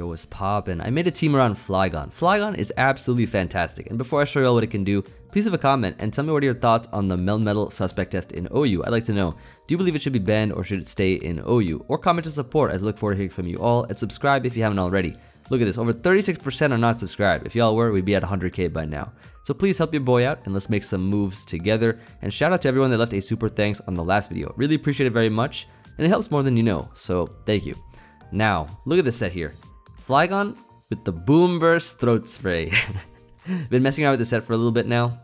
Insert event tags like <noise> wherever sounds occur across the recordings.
Yo, what's poppin'? I made a team around Flygon. Flygon is absolutely fantastic, and before I show you all what it can do, please leave a comment and tell me what are your thoughts on the Melmetal suspect test in OU. I'd like to know, do you believe it should be banned or should it stay in OU? Or comment to support as I look forward to hearing from you all, and subscribe if you haven't already. Look at this, over 36% are not subscribed. If y'all were, we'd be at 100k by now. So please help your boy out and let's make some moves together. And shout out to everyone that left a super thanks on the last video. Really appreciate it very much, and it helps more than you know, so thank you. Now, look at this set here. Flygon with the Boom Burst Throat Spray. <laughs> Been messing around with this set for a little bit now.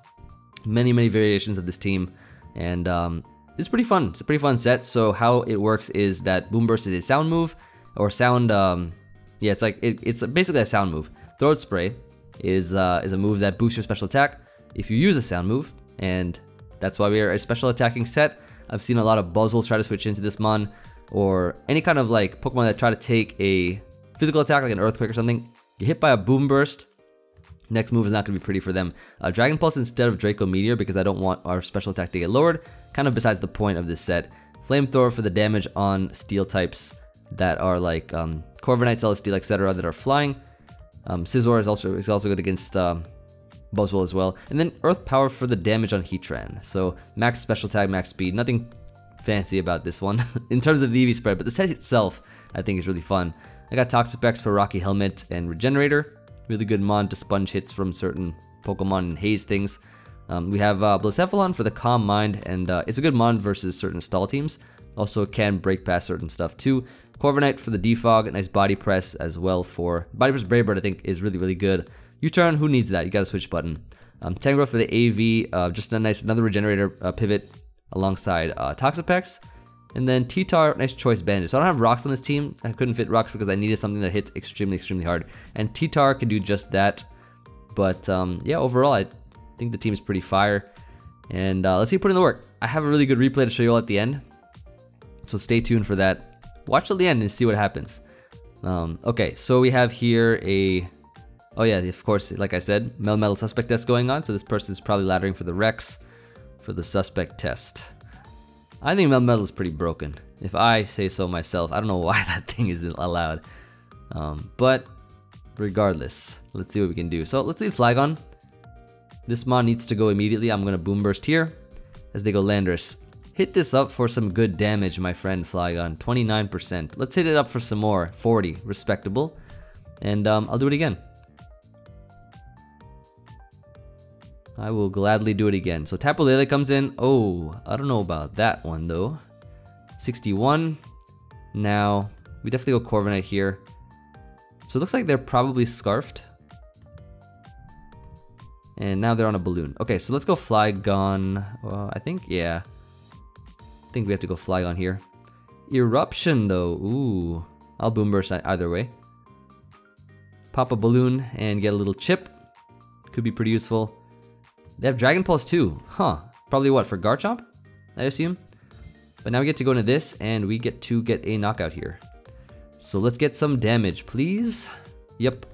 Many, many variations of this team, and um, it's pretty fun. It's a pretty fun set. So how it works is that Boom Burst is a sound move, or sound, um, yeah, it's like, it, it's basically a sound move. Throat Spray is, uh, is a move that boosts your special attack if you use a sound move, and that's why we are a special attacking set. I've seen a lot of Buzzwoles try to switch into this mon, or any kind of like Pokemon that try to take a physical attack like an Earthquake or something. Get hit by a Boom Burst, next move is not going to be pretty for them. Uh, Dragon Pulse instead of Draco Meteor because I don't want our special attack to get lowered, kind of besides the point of this set. Flamethrower for the damage on steel types that are like um, Corviknight, Celesteela, etc. that are flying. Um, Scizor is also is also good against uh, Buzzwole as well. And then Earth Power for the damage on Heatran. So max special tag, max speed. Nothing fancy about this one <laughs> in terms of the EV spread, but the set itself I think is really fun. I got Toxapex for Rocky Helmet and Regenerator. Really good mon to sponge hits from certain Pokemon and haze things. Um, we have uh, Blacephalon for the Calm Mind, and uh, it's a good mon versus certain stall teams. Also can break past certain stuff too. Corviknight for the defog, nice body press as well for body press. Brave Bird I think is really really good. U-turn, who needs that? You got a switch button. Um, Tangrowth for the AV, uh, just a nice another regenerator uh, pivot alongside uh, Toxapex. And then T-Tar, nice choice bandage. So I don't have rocks on this team. I couldn't fit rocks because I needed something that hits extremely, extremely hard. And T-Tar can do just that. But um, yeah, overall, I think the team is pretty fire. And uh, let's see put in the work. I have a really good replay to show you all at the end. So stay tuned for that. Watch till the end and see what happens. Um, okay, so we have here a... Oh yeah, of course, like I said, Melmetal suspect test going on. So this person is probably laddering for the Rex for the suspect test. I think Melmetal is pretty broken, if I say so myself. I don't know <laughs> why that thing isn't allowed. Um, but regardless, let's see what we can do. So let's leave Flygon. This Mon needs to go immediately. I'm gonna Boom Burst here as they go Landorus. Hit this up for some good damage, my friend Flygon. 29%. Let's hit it up for some more. 40. Respectable. And um, I'll do it again. I will gladly do it again. So Tapu Lele comes in. Oh, I don't know about that one though. 61. Now, we definitely go Corviknight here. So it looks like they're probably scarfed. And now they're on a balloon. Okay, so let's go Flygon. Uh, I think, yeah. I think we have to go Flygon here. Eruption though. Ooh. I'll Boom Burst either way. Pop a balloon and get a little chip. Could be pretty useful. They have Dragon Pulse too. Huh. Probably what, for Garchomp? I assume? But now we get to go into this, and we get to get a knockout here. So let's get some damage, please. Yep.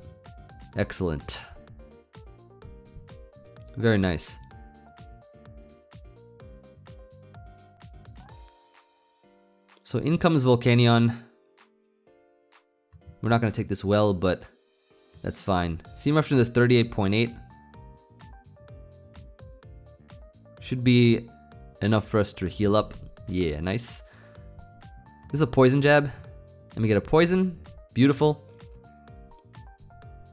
Excellent. Very nice. So in comes Volcanion. We're not going to take this well, but that's fine. Steam Eruption is 38.8. Should be enough for us to heal up. Yeah, nice. This is a poison jab. Let me get a poison. Beautiful.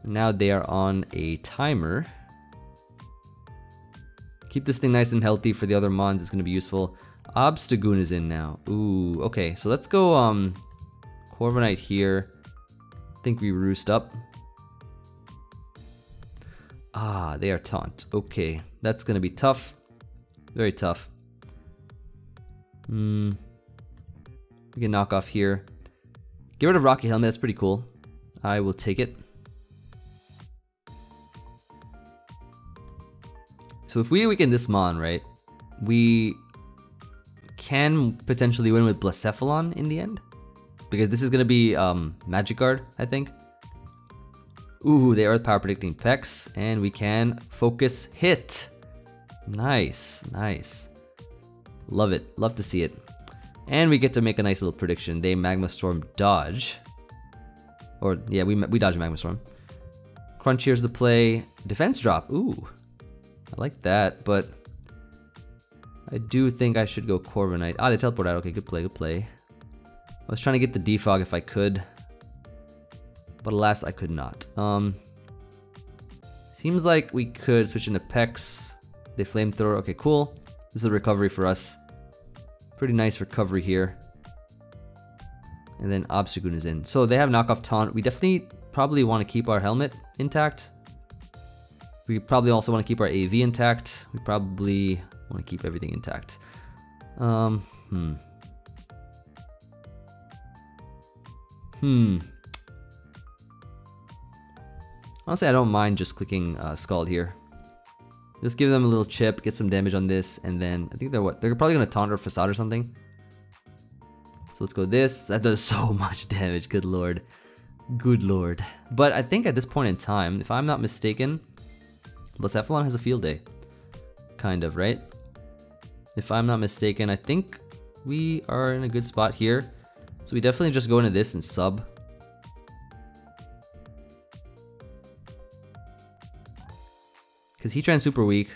Now they are on a timer. Keep this thing nice and healthy for the other mons. It's going to be useful. Obstagoon is in now. Ooh, okay. So let's go um, Corviknight here. I think we roost up. Ah, they are taunt. Okay, that's going to be tough. Very tough. Hmm. We can knock off here. Get rid of Rocky Helmet, that's pretty cool. I will take it. So if we weaken this Mon, right, we can potentially win with Blacephalon in the end. Because this is going to be um, Magikarp, I think. Ooh, they Earth Power predicting Pex, and we can focus hit. Nice, nice. Love it, love to see it. And we get to make a nice little prediction. They Magma Storm dodge. Or, yeah, we, we dodge Magma Storm. Crunch here's the play. Defense drop. Ooh. I like that, but I do think I should go Corviknight. Ah, they teleport out. Okay, good play, good play. I was trying to get the defog if I could. But alas, I could not. Um, seems like we could switch into Pex. The flamethrower. Okay, cool. This is a recovery for us. Pretty nice recovery here. And then Obstagoon is in. So they have knockoff taunt. We definitely probably want to keep our helmet intact. We probably also want to keep our AV intact. We probably want to keep everything intact. Um, hmm. Hmm. Honestly, I don't mind just clicking uh, Scald here. Just give them a little chip, get some damage on this, and then I think they're what? They're probably gonna taunt or facade or something. So let's go this. That does <laughs> so much damage, good lord. Good lord. But I think at this point in time, if I'm not mistaken, Blacephalon has a field day. Kind of, right? If I'm not mistaken, I think we are in a good spot here. So we definitely just go into this and sub. Because Heatran's super weak.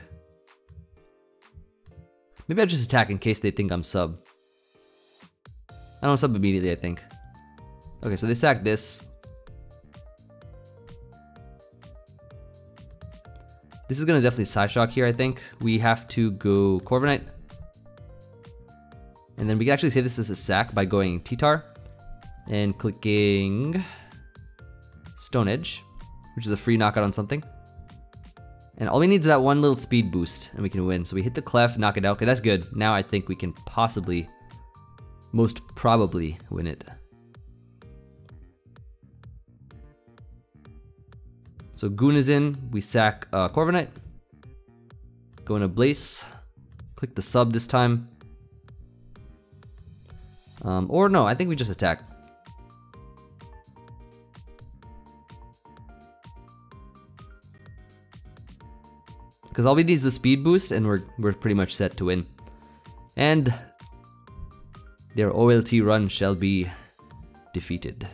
Maybe I just attack in case they think I'm sub. I don't sub immediately, I think. Okay, so they sack this. This is gonna definitely side shock here, I think. We have to go Corviknight. And then we can actually say this is a sack by going T-Tar and clicking Stone Edge, which is a free knockout on something. And all we need is that one little speed boost and we can win. So we hit the clef, knock it out. Okay, that's good. Now I think we can possibly, most probably win it. So Goon is in, we sack uh, Corviknight. Go into Blaze. Click the sub this time. Um, or no, I think we just attack. Because all we need is the speed boost and we're, we're pretty much set to win. And their OLT run shall be defeated.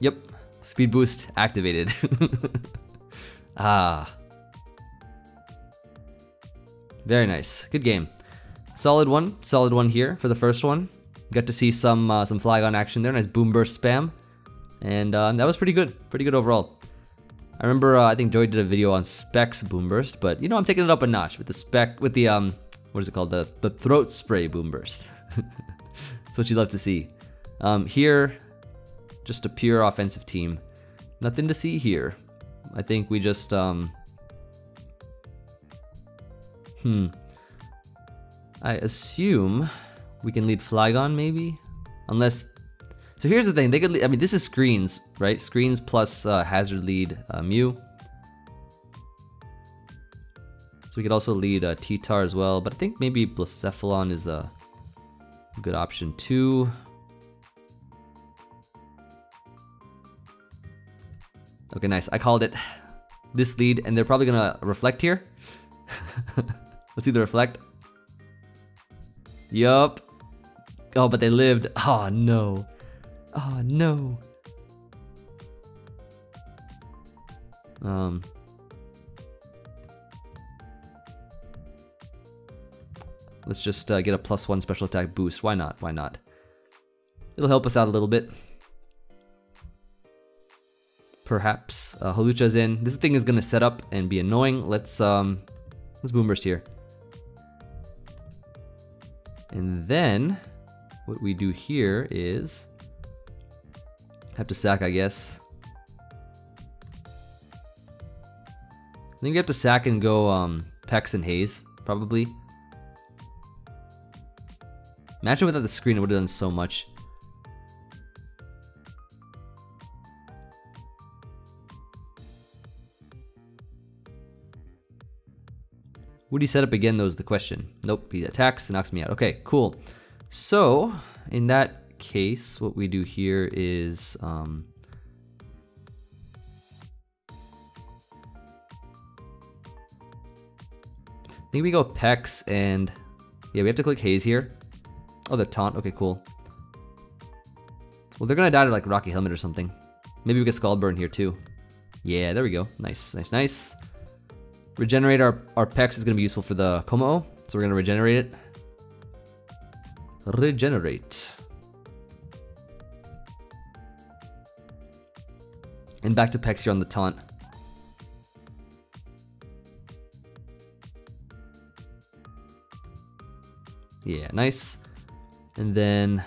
Yep, speed boost activated. <laughs> ah. Very nice. Good game. Solid one. Solid one here for the first one. Got to see some uh, some Flygon action there. Nice boom burst spam. And uh, that was pretty good. Pretty good overall. I remember uh, I think Joy did a video on Specs boom burst, but you know I'm taking it up a notch with the spec with the um what is it called the the throat spray boom burst. <laughs> That's what you'd love to see. Um, here, just a pure offensive team. Nothing to see here. I think we just um, Hmm. I assume we can lead Flygon maybe? Unless... So here's the thing, they could I mean this is screens, right? Screens plus uh, hazard lead uh, Mew. So we could also lead uh, T-Tar as well, but I think maybe Blacephalon is a good option too. Okay, nice. I called it. This lead, and they're probably gonna reflect here. <laughs> Let's see the reflect. Yup. Oh, but they lived. Oh, no. Oh, no. Um. Let's just uh, get a plus one special attack boost. Why not? Why not? It'll help us out a little bit. Perhaps. Uh, Hawlucha's in. This thing is gonna set up and be annoying. Let's um, let's boom burst here. And then what we do here is have to sack, I guess. I think we have to sack and go um, Pex and Haze, probably. Imagine without the screen, it would have done so much. Would he set up again, though, is the question. Nope, he attacks and knocks me out. Okay, cool. So, in that case, what we do here is... Um, I think we go Pex and... Yeah, we have to click Haze here. Oh, the taunt. Okay, cool. Well, they're gonna die to like Rocky Helmet or something. Maybe we get Scald Burn here too. Yeah, there we go. Nice, nice, nice. Regenerate our, our Pex is gonna be useful for the Kommo, so we're gonna regenerate it. Regenerate. And back to Pex here on the taunt. Yeah, nice. And then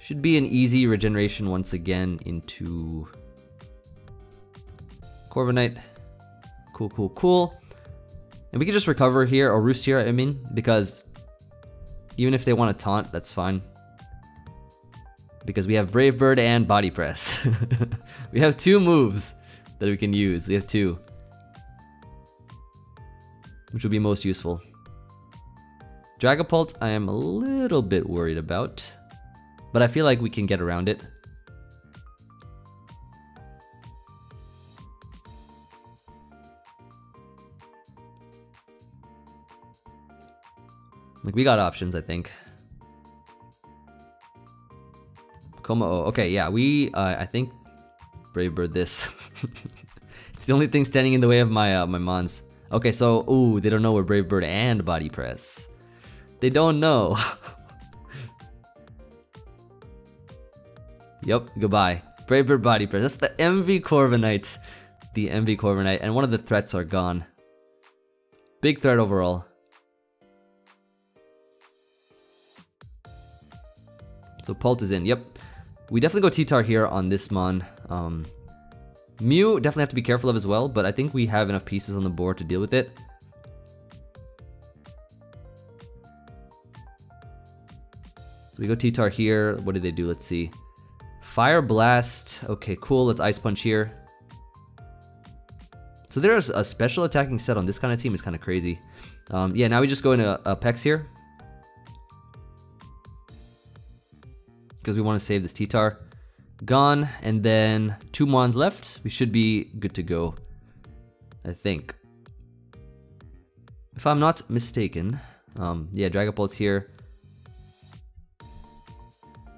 should be an easy regeneration once again into Corviknight. Cool, cool, cool. And we can just recover here, or roost here, I mean, because even if they want to taunt, that's fine. Because we have Brave Bird and Body Press. <laughs> we have two moves that we can use. We have two. Which will be most useful. Dragapult, I am a little bit worried about. But I feel like we can get around it. Like, we got options, I think. Kommo, oh, okay, yeah, we, uh, I think, Brave Bird this. <laughs> it's the only thing standing in the way of my, uh, my Mons. Okay, so, ooh, they don't know we're Brave Bird and Body Press. They don't know. <laughs> yep, goodbye. Brave Bird Body Press. That's the MV Corviknight. The MV Corviknight, and one of the threats are gone. Big threat overall. So Pult is in, yep. We definitely go T-Tar here on this Mon. Um, Mew definitely have to be careful of as well, but I think we have enough pieces on the board to deal with it. So we go T-Tar here. What did they do? Let's see. Fire Blast. Okay, cool. Let's Ice Punch here. So there's a special attacking set on this kind of team. It's kind of crazy. Um, yeah, now we just go into a, a Pex here. Because we want to save this T-Tar. Gone, and then two Mons left. We should be good to go, I think. If I'm not mistaken. Um, yeah, Dragapult's here.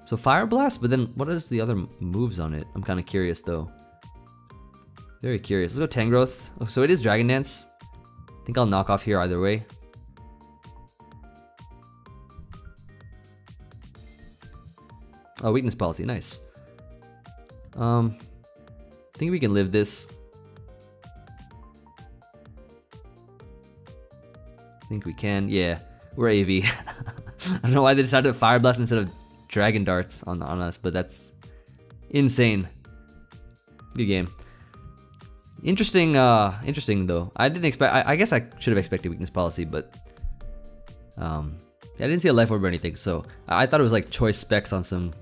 So Fire Blast, but then what is the other moves on it? I'm kind of curious though. Very curious. Let's go Tangrowth. Oh, so it is Dragon Dance. I think I'll knock off here either way. Oh, weakness policy, nice. Um, I think we can live this. I think we can, yeah. We're AV. <laughs> I don't know why they decided to Fire Blast instead of Dragon Darts on, on us, but that's insane. Good game. Interesting, uh, interesting though. I didn't expect, I, I guess I should have expected weakness policy, but, um, I didn't see a life orb or anything, so I thought it was like choice specs on some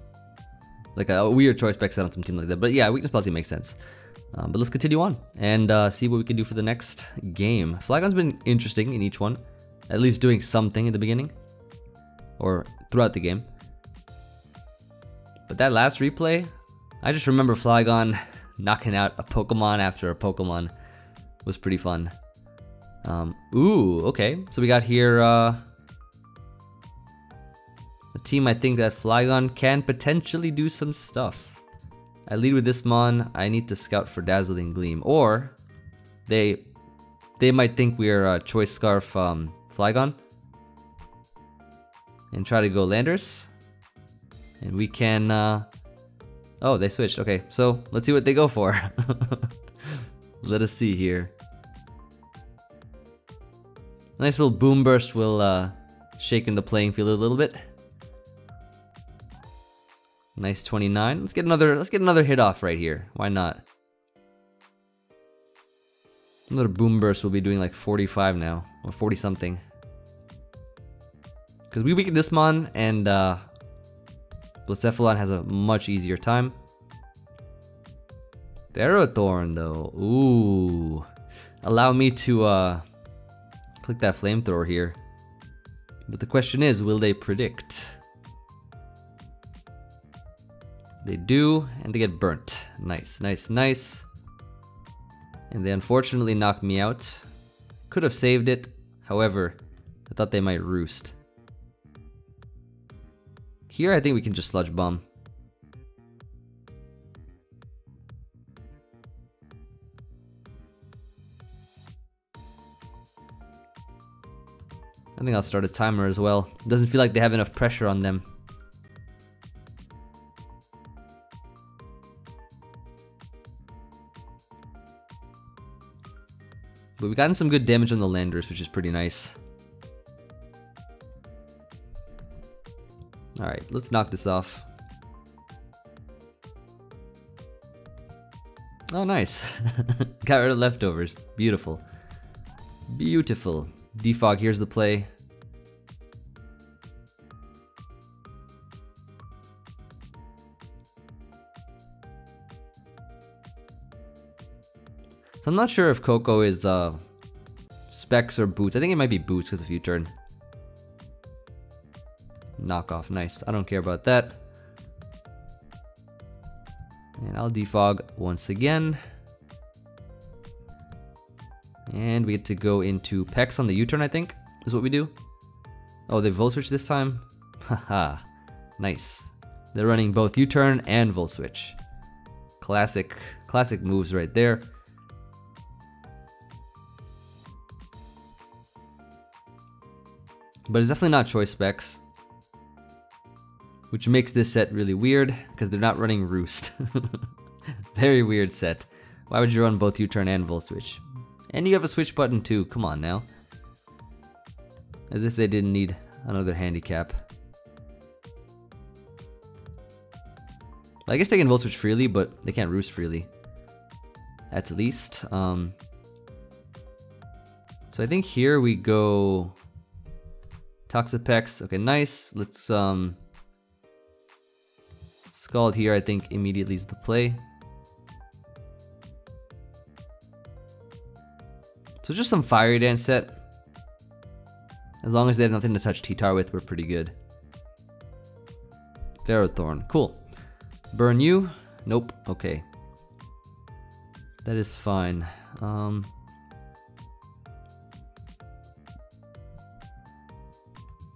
like a, weird choice back set on some team like that. But yeah, weakness policy makes sense. Um, but let's continue on and uh, see what we can do for the next game. Flygon's been interesting in each one, at least doing something in the beginning or throughout the game. But that last replay, I just remember Flygon <laughs> knocking out a Pokemon after a Pokemon was pretty fun. Um, ooh, okay. So we got here uh, a team I think that Flygon can potentially do some stuff. I lead with this Mon, I need to scout for Dazzling Gleam. Or, they they might think we're uh, Choice Scarf um, Flygon. And try to go Landers. And we can... Uh... Oh, they switched. Okay, so let's see what they go for. <laughs> Let us see here. Nice little boom burst will uh, shaken the playing field a little bit. Nice 29. Let's get another let's get another hit off right here. Why not? Another boom burst will be doing like 45 now. Or 40 something. Because we weaken this mon and uh Blacephalon has a much easier time. Ferrothorn though. Ooh. Allow me to uh click that flamethrower here. But the question is, will they predict? They do, and they get burnt. Nice, nice, nice. And they unfortunately knocked me out. Could have saved it, however, I thought they might roost. Here I think we can just sludge bomb. I think I'll start a timer as well. Doesn't feel like they have enough pressure on them. We've gotten some good damage on the landers, which is pretty nice. Alright, let's knock this off. Oh, nice. <laughs> Got rid of leftovers. Beautiful. Beautiful. Defog, here's the play. So I'm not sure if Koko is uh, specs or boots. I think it might be boots because of U-turn. Knockoff, nice. I don't care about that. And I'll defog once again. And we get to go into Pex on the U-turn, I think, is what we do. Oh, they Volt Switch this time? <laughs> Haha, nice. They're running both U-turn and Volt Switch. Classic, classic moves right there. But it's definitely not choice specs. Which makes this set really weird, because they're not running Roost. <laughs> Very weird set. Why would you run both U-turn and Volt Switch? And you have a switch button too, come on now. As if they didn't need another handicap. I guess they can Volt Switch freely, but they can't Roost freely. At least. Um, so I think here we go Toxapex, okay, nice. Let's um Scald here, I think immediately is the play. So just some Fiery Dance set. As long as they have nothing to touch T-Tar with, we're pretty good. Ferrothorn, cool. Burn you? Nope, okay. That is fine. Um,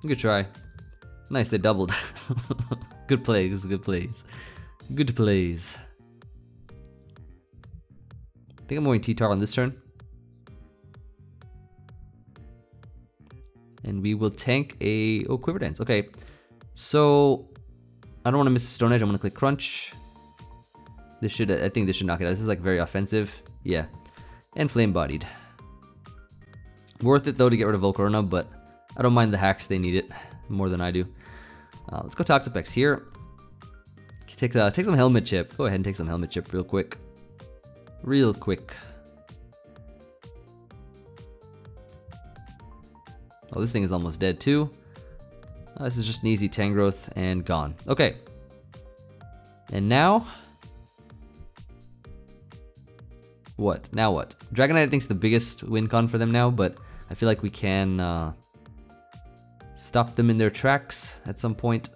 Good try. Nice, they doubled. <laughs> good plays, good plays. Good plays. I think I'm going T-Tar on this turn. And we will tank a... Oh, Quiver Dance. Okay. So, I don't want to miss Stone Edge. I'm going to click Crunch. This should... I think this should knock it out. This is like very offensive. Yeah. And Flame Bodied. Worth it though to get rid of Volcarona, but I don't mind the hacks, they need it more than I do. Uh, let's go Toxapex here. Take, uh, take some Helmet Chip. Go ahead and take some Helmet Chip real quick. Real quick. Oh, this thing is almost dead too. Uh, this is just an easy Tangrowth and gone. Okay. And now... What? Now what? Dragonite I think is the biggest win con for them now, but I feel like we can... Uh, stop them in their tracks at some point.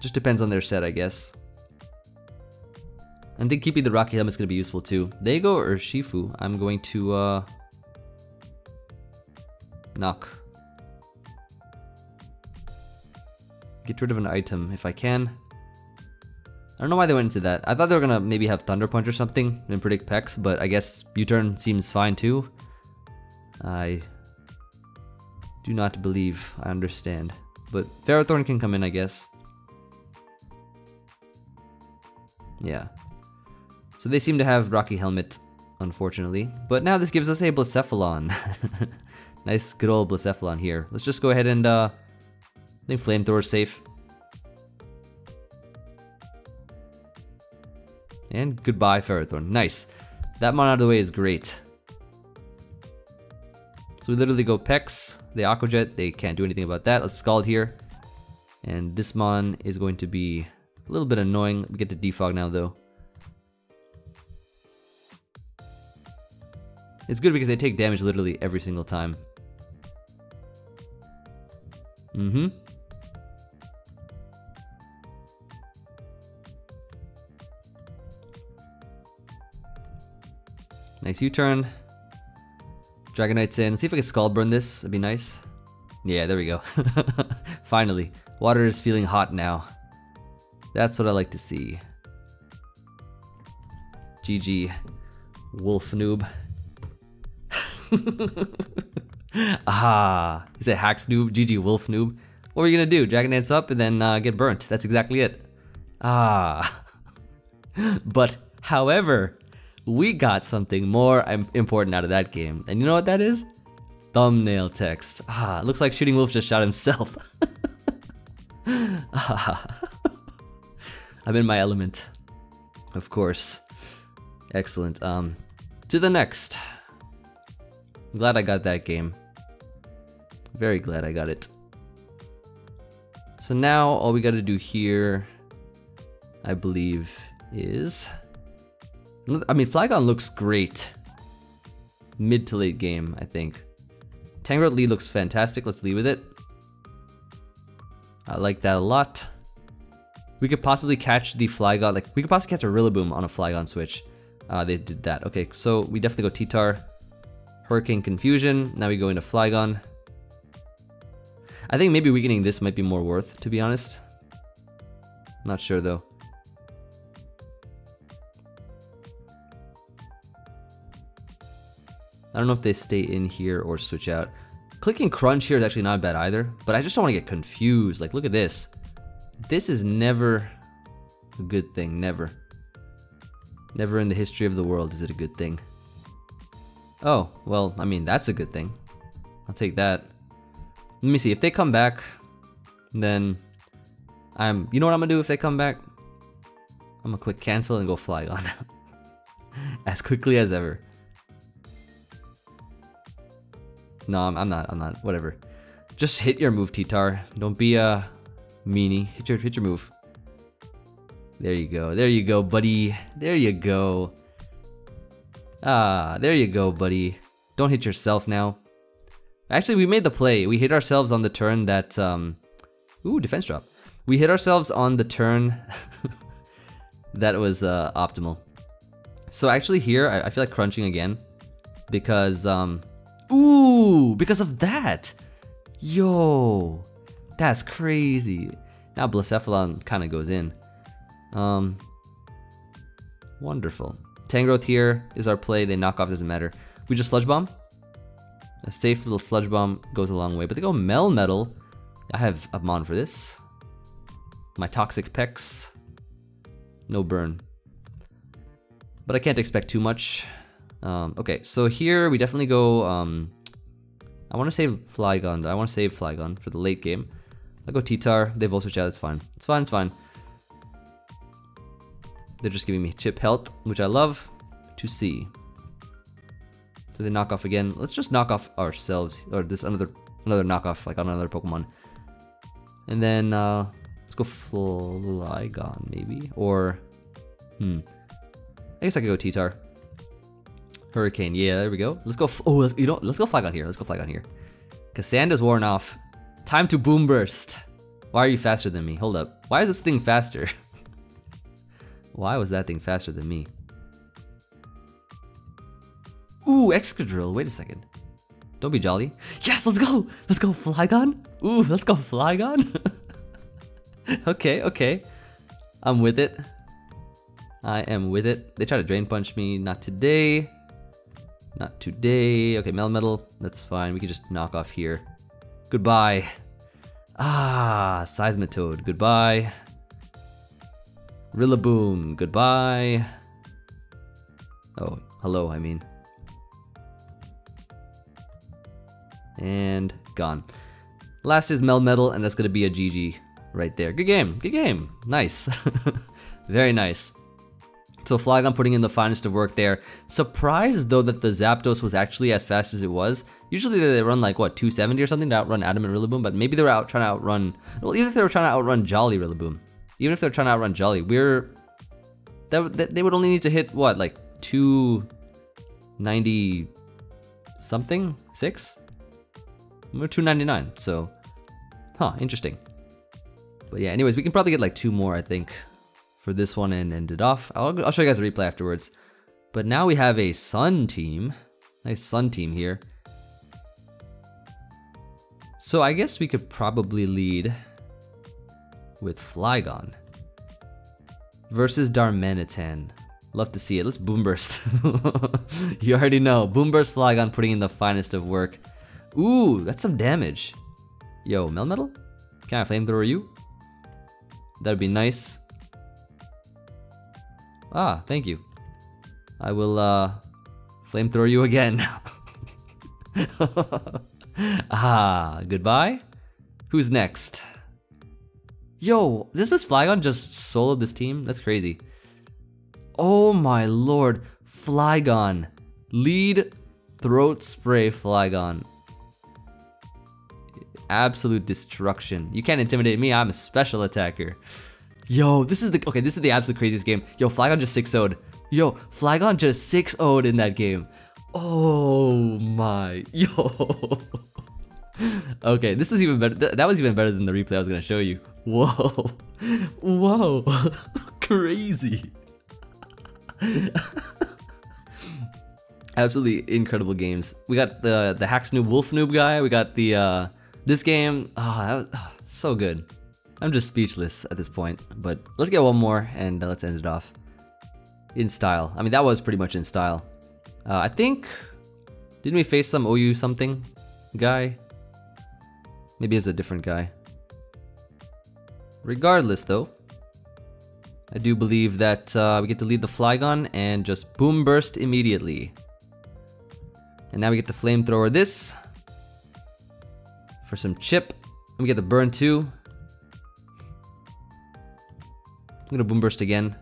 Just depends on their set, I guess. I think keeping the Rocky is going to be useful too. Dago or Shifu? I'm going to uh, knock. Get rid of an item if I can. I don't know why they went into that. I thought they were gonna maybe have Thunder Punch or something and predict Pex, but I guess U-turn seems fine too. I do not believe I understand. But Ferrothorn can come in, I guess. Yeah. So they seem to have Rocky Helmet, unfortunately. But now this gives us a Blacephalon. <laughs> nice, good old Blacephalon here. Let's just go ahead and, uh, I think Flamethrower's safe. And goodbye, Ferrothorn. Nice. That mon out of the way is great. So we literally go Pex, the Aqua Jet, they can't do anything about that. Let's Scald here. And this Mon is going to be a little bit annoying. We get to Defog now though. It's good because they take damage literally every single time. Mm-hmm. Nice U-turn. Dragonite's in. Let's see if I can Scald Burn this. That'd be nice. Yeah, there we go. <laughs> Finally. Water is feeling hot now. That's what I like to see. GG. Wolf noob. ah, he said hack noob, GG wolf noob. What are you gonna do? Dragon Dance up and then uh, get burnt. That's exactly it. Ah. <laughs> but, however, we got something more important out of that game. And you know what that is? Thumbnail text. Ah, looks like Shooting Wolf just shot himself. <laughs> I'm in my element. Of course. Excellent. Um, to the next. Glad I got that game. Very glad I got it. So now all we gotta do here, I believe, is... I mean, Flygon looks great. Mid to late game, I think. Tangrowth lead looks fantastic, let's lead with it. I like that a lot. We could possibly catch the Flygon, like, we could possibly catch a Rillaboom on a Flygon switch. Uh, they did that. Okay, so we definitely go T-Tar. Hurricane Confusion. Now we go into Flygon. I think maybe weakening this might be more worth, to be honest. Not sure though. I don't know if they stay in here or switch out. Clicking crunch here is actually not bad either, but I just don't want to get confused. Like, look at this. This is never a good thing, never. Never in the history of the world is it a good thing. Oh, well, I mean, that's a good thing. I'll take that. Let me see, if they come back, then I'm, you know what I'm gonna do if they come back? I'm gonna click cancel and go Flygon. <laughs> as quickly as ever. No, I'm, I'm, not, I'm not, whatever. Just hit your move, T-Tar. Don't be a meanie. Hit your, hit your move. There you go, there you go, buddy. There you go. Ah, there you go, buddy. Don't hit yourself now. Actually, we made the play. We hit ourselves on the turn that, um... Ooh, defense drop. We hit ourselves on the turn <laughs> that was uh, optimal. So actually here, I, I feel like crunching again. Because, um... Ooh, because of that! Yo! That's crazy. Now Blacephalon kind of goes in. Um, wonderful. Tangrowth here is our play. They knock off, doesn't matter. We just Sludge Bomb. A safe little Sludge Bomb goes a long way. But they go Melmetal. I have a Mon for this. My Toxic Pex. No burn. But I can't expect too much. Um, okay, so here we definitely go... Um, I want to save Flygon. I want to save Flygon for the late game. I'll go T-Tar. They've all switched out. It's fine. It's fine. It's fine. They're just giving me chip health, which I love to see. So they knock off again. Let's just knock off ourselves, or this another another knockoff, like on another Pokemon. And then uh, let's go Flygon maybe, or hmm. I guess I could go T-Tar. Hurricane, yeah, there we go. Let's go. Oh, let's, you know, let's go Flygon here. Let's go Flygon here. Cassandra's worn off. Time to Boom Burst. Why are you faster than me? Hold up. Why is this thing faster? <laughs> Why was that thing faster than me? Ooh, Excadrill. Wait a second. Don't be jolly. Yes, let's go. Let's go Flygon. Ooh, let's go Flygon. <laughs> okay, okay. I'm with it. I am with it. They try to Drain Punch me. Not today. Not today. Okay, Melmetal. That's fine. We can just knock off here. Goodbye. Ah, Seismitoad. Goodbye. Rillaboom, goodbye. Oh, hello, I mean. And gone. Last is Melmetal, and that's gonna be a GG right there. Good game, good game. Nice. <laughs> Very nice. So Flygon putting in the finest of work there. Surprised though that the Zapdos was actually as fast as it was. Usually they run like what 270 or something to outrun Adamant Rillaboom, but maybe they were out trying to outrun. Well, even if they were trying to outrun Jolly Rillaboom, even if they're trying to outrun Jolly, we're that, they would only need to hit what like 290 something six. We're 299, so huh, interesting. But yeah, anyways, we can probably get like two more, I think, for this one and end it off. I'll, I'll show you guys a replay afterwards. But now we have a Sun team. Nice Sun team here. So I guess we could probably lead with Flygon versus Darmanitan. Love to see it. Let's boom burst. <laughs> you already know. Boom burst Flygon putting in the finest of work. Ooh, that's some damage. Yo, Melmetal? Can I flamethrower you? That'd be nice. Ah, thank you. I will uh flamethrower you again. <laughs> ah, goodbye. Who's next? Yo, this Flygon just soloed this team? That's crazy. Oh my lord, Flygon. Lead throat spray Flygon. Absolute destruction. You can't intimidate me, I'm a special attacker. Yo, this is the okay, this is the absolute craziest game. Yo, Flygon just 6 0'd. Yo, Flygon just 6 0'd in that game. Oh my <laughs> yo. okay, this is even better. that was even better than the replay I was gonna show you. Whoa. <laughs> Whoa. <laughs> Crazy. Absolutely incredible games. We got the the Hack Noob Wolf Noob guy. We got the uh this game. Oh, was oh, so good. I'm just speechless at this point. But let's get one more and uh, let's end it off. In style. I mean, that was pretty much in style. Uh, I think... Didn't we face some OU something guy? Maybe it's a different guy. Regardless, though, I do believe that uh, we get to lead the Flygon and just boom burst immediately. And now we get the flamethrower this for some chip. We get the burn too. I'm gonna boom burst again.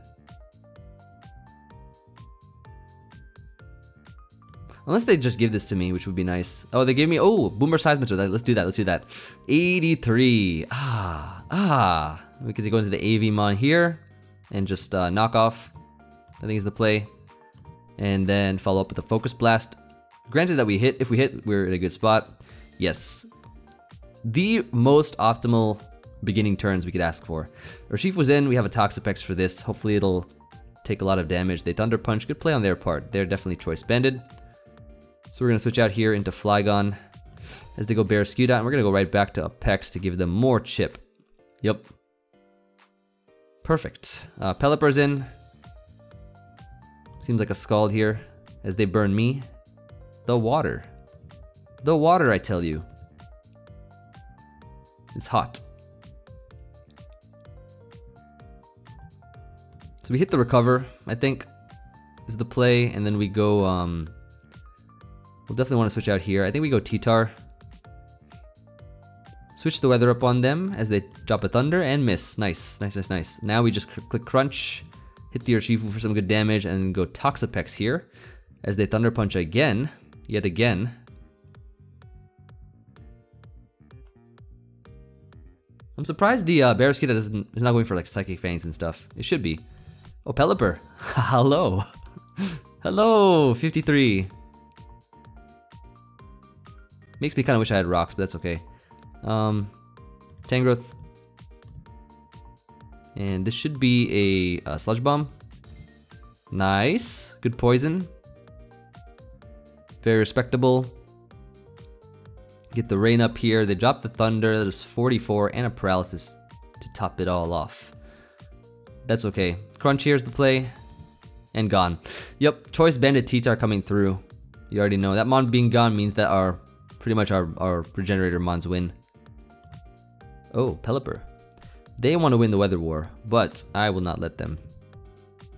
Unless they just give this to me, which would be nice. Oh, they gave me, oh, Boomer Seismic. Let's do that, let's do that. 83. Ah, ah. We can go into the AVmon here and just uh, knock off, I think is the play. And then follow up with the Focus Blast. Granted that we hit, if we hit, we're in a good spot. Yes. The most optimal beginning turns we could ask for. Urshifu was in, we have a Toxapex for this. Hopefully it'll take a lot of damage. They Thunder Punch, good play on their part. They're definitely choice banded. So we're going to switch out here into Flygon as they go Barraskewda, and we're going to go right back to Apex to give them more chip. Yep. Perfect. Uh, Pelipper's in. Seems like a Scald here as they burn me. The water. The water, I tell you. It's hot. So we hit the recover, I think, is the play, and then we go um, We'll definitely want to switch out here. I think we go T-Tar. Switch the weather up on them as they drop a Thunder and miss. Nice, nice, nice, nice. Now we just click Crunch, hit the Urshifu for some good damage, and go Toxapex here as they Thunder Punch again, yet again. I'm surprised the uh, doesn't is not going for like Psychic Fangs and stuff. It should be. Oh, Pelipper. <laughs> Hello. Hello, 53. Makes me kind of wish I had rocks, but that's okay. Um, Tangrowth. And this should be a, a Sludge Bomb. Nice. Good poison. Very respectable. Get the rain up here. They drop the thunder. There's 44 and a paralysis to top it all off. That's okay. Crunch here's the play. And gone. Yep, Choice Banded T-Tar coming through. You already know. That Mon being gone means that our pretty much our, our Regenerator Mons win. Oh, Pelipper. They want to win the Weather War, but I will not let them.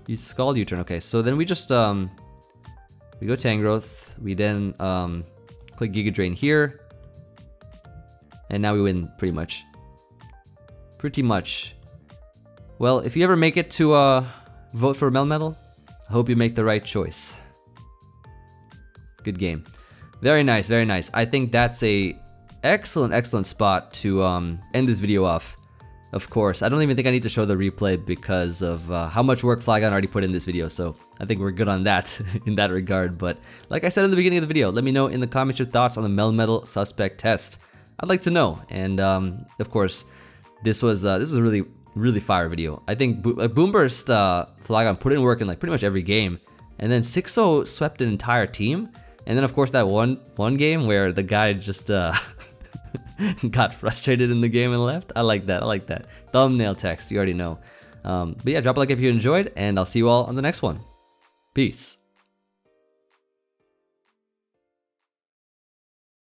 You Scald U-turn, okay. So then we just, um, we go Tangrowth, we then, um, click Giga Drain here, and now we win pretty much. Pretty much. Well, if you ever make it to, uh, vote for Melmetal, I hope you make the right choice. Good game. Very nice, very nice. I think that's a excellent, excellent spot to um, end this video off. Of course, I don't even think I need to show the replay because of uh, how much work Flygon already put in this video, so I think we're good on that <laughs> in that regard. But like I said in the beginning of the video, let me know in the comments your thoughts on the Melmetal suspect test. I'd like to know, and um, of course, this was uh, this was a really really fire video. I think Bo uh, Boomburst uh, Flygon put in work in like pretty much every game, and then 6-0 swept an entire team. And then of course that one one game where the guy just uh, <laughs> got frustrated in the game and left. I like that. I like that. Thumbnail text. You already know. Um, but yeah, drop a like if you enjoyed, and I'll see you all on the next one. Peace.